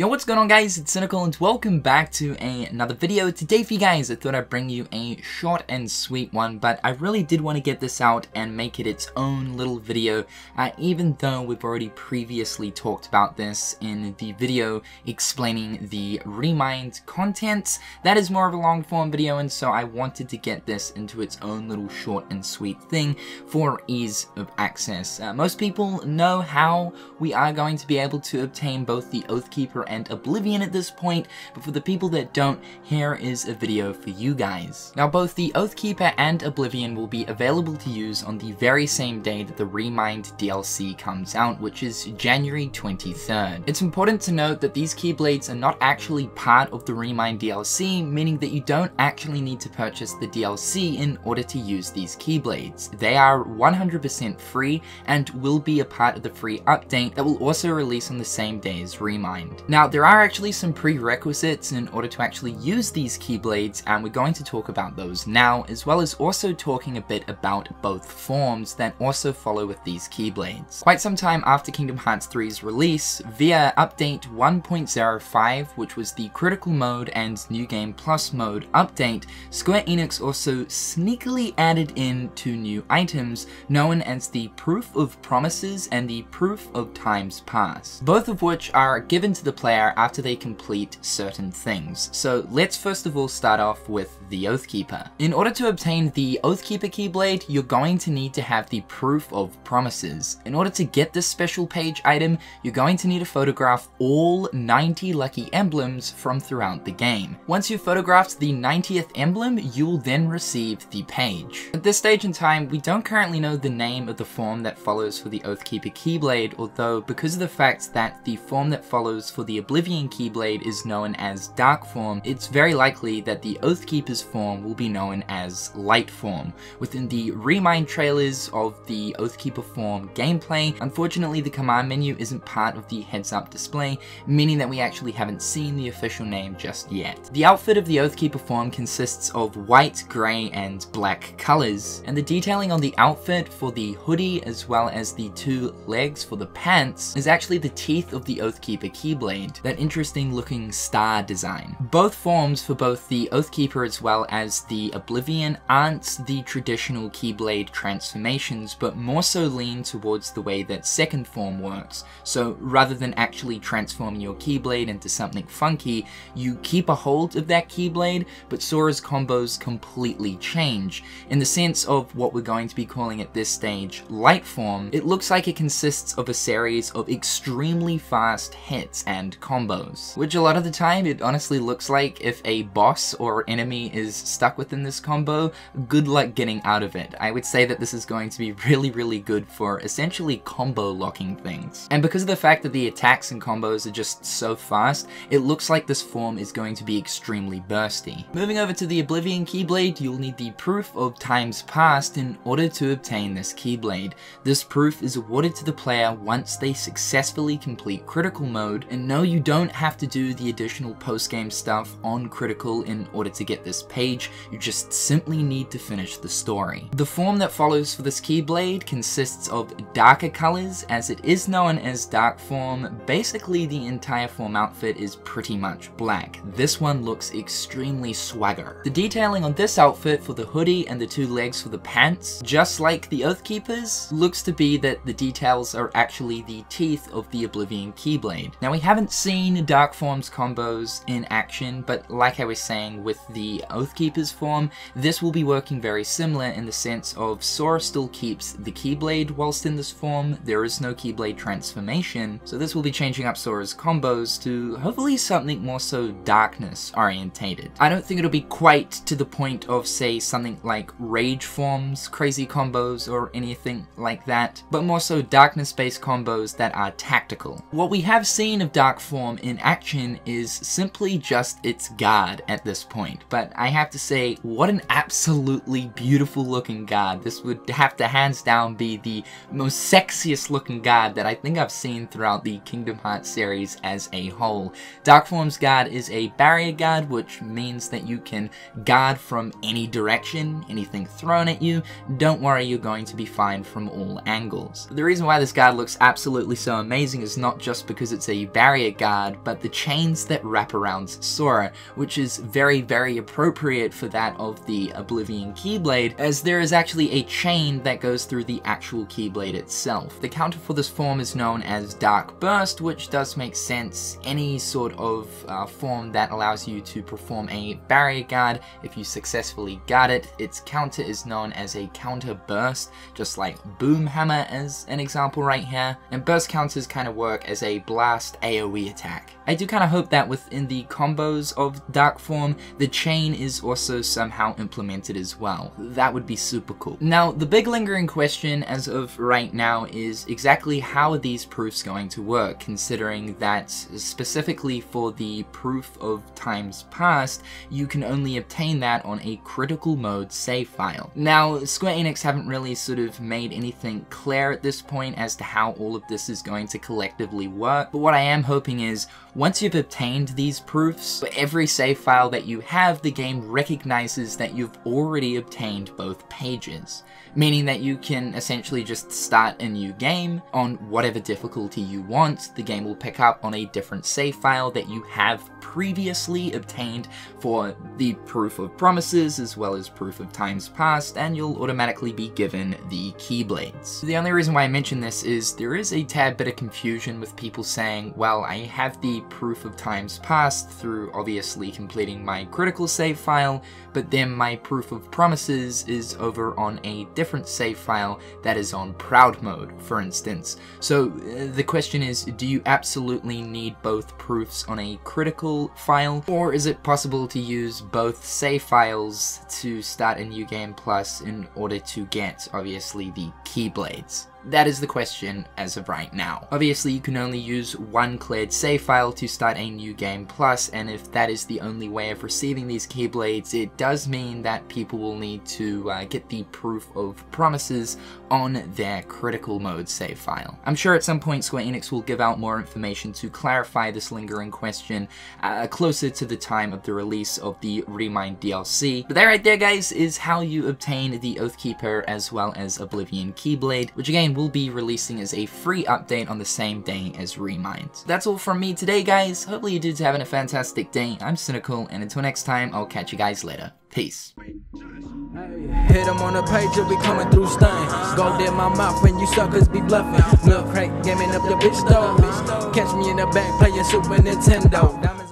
Yo, what's going on guys? It's Cynical and welcome back to a, another video. Today for you guys, I thought I'd bring you a short and sweet one, but I really did want to get this out and make it its own little video, uh, even though we've already previously talked about this in the video explaining the Remind content. That is more of a long form video, and so I wanted to get this into its own little short and sweet thing for ease of access. Uh, most people know how we are going to be able to obtain both the Oathkeeper and Oblivion at this point, but for the people that don't, here is a video for you guys. Now both the Oathkeeper and Oblivion will be available to use on the very same day that the Remind DLC comes out, which is January 23rd. It's important to note that these Keyblades are not actually part of the Remind DLC, meaning that you don't actually need to purchase the DLC in order to use these Keyblades. They are 100% free and will be a part of the free update that will also release on the same day as Remind. Now, there are actually some prerequisites in order to actually use these Keyblades, and we're going to talk about those now, as well as also talking a bit about both forms that also follow with these Keyblades. Quite some time after Kingdom Hearts 3's release, via update 1.05, which was the Critical Mode and New Game Plus mode update, Square Enix also sneakily added in two new items known as the Proof of Promises and the Proof of Times Past, both of which are given to the player after they complete certain things. So let's first of all start off with the Oathkeeper. In order to obtain the Oathkeeper Keyblade, you're going to need to have the Proof of Promises. In order to get this special page item, you're going to need to photograph all 90 lucky emblems from throughout the game. Once you've photographed the 90th emblem, you will then receive the page. At this stage in time, we don't currently know the name of the form that follows for the Oathkeeper Keyblade, although because of the fact that the form that follows for the Oblivion Keyblade is known as Dark Form, it's very likely that the Oathkeeper's form will be known as Light Form. Within the Remind trailers of the Oathkeeper form gameplay, unfortunately the command menu isn't part of the heads-up display, meaning that we actually haven't seen the official name just yet. The outfit of the Oathkeeper form consists of white, grey, and black colors, and the detailing on the outfit for the hoodie as well as the two legs for the pants is actually the teeth of the Oathkeeper Keyblade, that interesting looking star design. Both forms for both the Oathkeeper as well as the Oblivion aren't the traditional Keyblade transformations, but more so lean towards the way that second form works. So rather than actually transforming your Keyblade into something funky, you keep a hold of that Keyblade, but Sora's combos completely change. In the sense of what we're going to be calling at this stage Light Form, it looks like it consists of a series of extremely fast hits and combos, which a lot of the time it honestly looks like if a boss or enemy is stuck within this combo, good luck getting out of it. I would say that this is going to be really, really good for essentially combo locking things. And because of the fact that the attacks and combos are just so fast, it looks like this form is going to be extremely bursty. Moving over to the Oblivion Keyblade, you'll need the proof of times past in order to obtain this Keyblade. This proof is awarded to the player once they successfully complete critical mode, and no you don't have to do the additional post-game stuff on Critical in order to get this page, you just simply need to finish the story. The form that follows for this Keyblade consists of darker colors, as it is known as Dark Form. Basically, the entire form outfit is pretty much black. This one looks extremely swagger. The detailing on this outfit for the hoodie and the two legs for the pants, just like the Oathkeepers, looks to be that the details are actually the teeth of the Oblivion Keyblade. Now we haven't seen Dark Form's combos in action, but like I was saying with the Oathkeeper's form, this will be working very similar in the sense of Sora still keeps the Keyblade whilst in this form, there is no Keyblade transformation, so this will be changing up Sora's combos to hopefully something more so darkness orientated. I don't think it'll be quite to the point of say something like Rage Form's crazy combos or anything like that, but more so darkness based combos that are tactical. What we have seen of Dark Form in action is simply just its guard at this point. But I have to say, what an absolutely beautiful looking guard. This would have to hands down be the most sexiest looking guard that I think I've seen throughout the Kingdom Hearts series as a whole. Dark Form's guard is a barrier guard, which means that you can guard from any direction, anything thrown at you. Don't worry, you're going to be fine from all angles. The reason why this guard looks absolutely so amazing is not just because it's a barrier guard, but the chains that wrap around Sora, which is very, very appropriate for that of the Oblivion Keyblade, as there is actually a chain that goes through the actual Keyblade itself. The counter for this form is known as Dark Burst, which does make sense. Any sort of uh, form that allows you to perform a barrier guard, if you successfully guard it, its counter is known as a counter burst, just like Boom Hammer as an example right here. And burst counters kind of work as a blast AoE attack. I do kind of hope that within the combos of Dark Form, the chain is also somehow implemented as well. That would be super cool. Now, the big lingering question as of right now is exactly how are these proofs going to work, considering that specifically for the proof of times past, you can only obtain that on a critical mode save file. Now, Square Enix haven't really sort of made anything clear at this point as to how all of this is going to collectively work, but what I am hoping is once you've obtained these proofs, every save file that you have, the game recognizes that you've already obtained both pages, meaning that you can essentially just start a new game on whatever difficulty you want. The game will pick up on a different save file that you have previously obtained for the proof of promises as well as proof of times past, and you'll automatically be given the Keyblades. The only reason why I mention this is there is a tad bit of confusion with people saying, well, I have the proof of times past through obviously completing my critical save file, but then my proof of promises is over on a different save file that is on proud mode, for instance. So uh, the question is, do you absolutely need both proofs on a critical file, or is it possible to use both save files to start a new game plus in order to get, obviously, the Keyblades? That is the question as of right now. Obviously, you can only use one cleared save file to start a new game plus, and if that is the only way of receiving these Keyblades, it does mean that people will need to uh, get the proof of promises on their critical mode save file. I'm sure at some point Square Enix will give out more information to clarify this lingering question uh, closer to the time of the release of the Remind DLC. But that right there, guys, is how you obtain the Oathkeeper as well as Oblivion Keyblade, which again will be releasing as a free update on the same day as Remind. That's all from me today, guys. Hopefully you dudes having a fantastic day. I'm Cynical, and until next time, I'll catch you guys later. Peace. Hit them on the page, you'll be coming through stain. Gold in my mouth when you suckers be bluffing. Milk crank, gaming up your bitch though. Catch me in the back playing Super Nintendo.